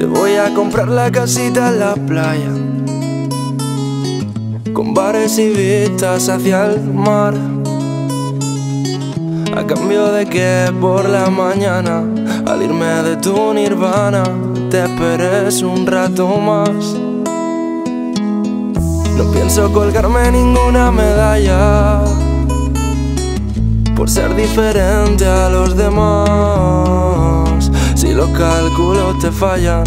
Te voy a comprar la casita en la playa Con bares y vistas hacia el mar. A cambio de que por la mañana Al irme de tu nirvana Te esperes un rato más. No pienso colgarme ninguna medalla Por ser diferente a los demás los cálculos te fallan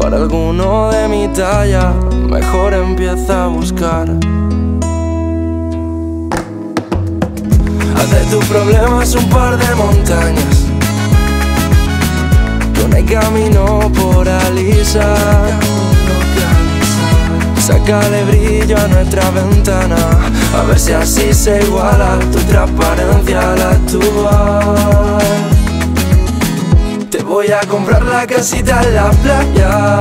Para alguno de mi talla Mejor empieza a buscar. Haz de tus problemas un par de montañas no hay camino por alisar. Sácale brillo a nuestra ventana A ver si así se iguala tu transparencia al actuar voy a comprar la casita en la playa.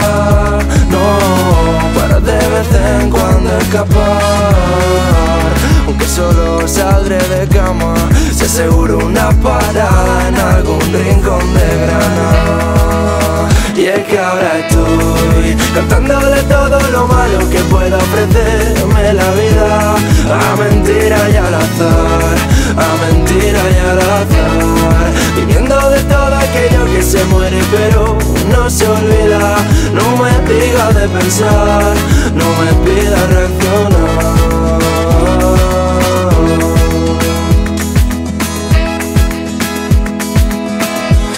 No, para de vez en cuando escapar. Aunque solo saldré de cama Se aseguro una parada en algún rincón de Granada Y es que ahora estoy cantándole todo lo malo que pueda ofrecerme la vida. A mentira y al azar, no me pidas reaccionar.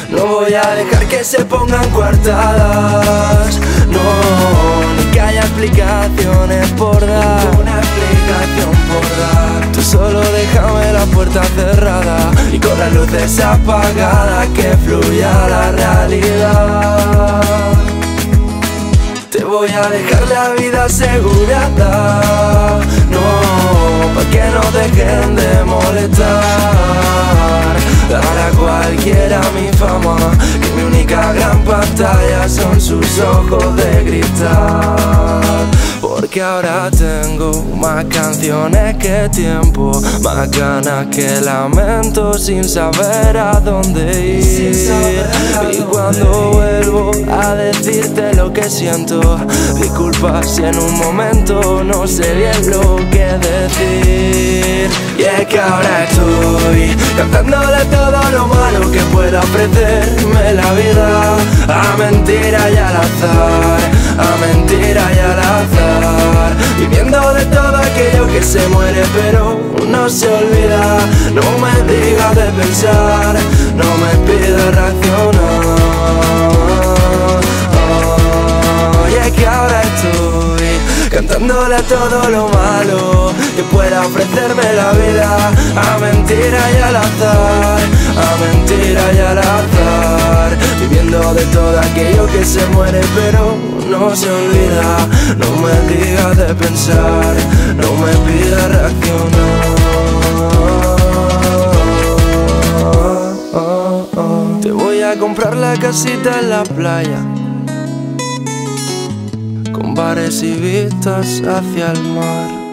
No voy a dejar que se pongan coartadas No, ni que haya explicaciones por dar. Ninguna explicación por dar. Tú solo déjame la puerta cerrada Y con las luces apagadas que fluya la realidad voy a dejar la vida asegurada. No, pa' que no dejen de molestar. Dar a cualquiera mi fama Que mi única gran pantalla son sus ojos de cristal Porque ahora tengo más canciones que tiempo. Más ganas que lamento sin saber a dónde ir. Y cuando vuelvo a decirte lo que siento Disculpa si en un momento no sé bien lo que decir. Y es que ahora estoy cantándole todo lo malo que pueda ofrecerme la vida. A mentira y al azar, mentira y al azar. Viviendo de todo aquello que se muere pero no se olvida. No me digas de pensar, no me pidas reaccionar Y es que ahora estoy Cantándole todo lo malo que pueda ofrecerme la vida. A mentira y al azar, a mentira y al azar de todo aquello que se muere pero no se olvida No me digas de pensar, no me pidas reaccionar Te voy a comprar la casita en la playa con bares y vistas hacia el mar.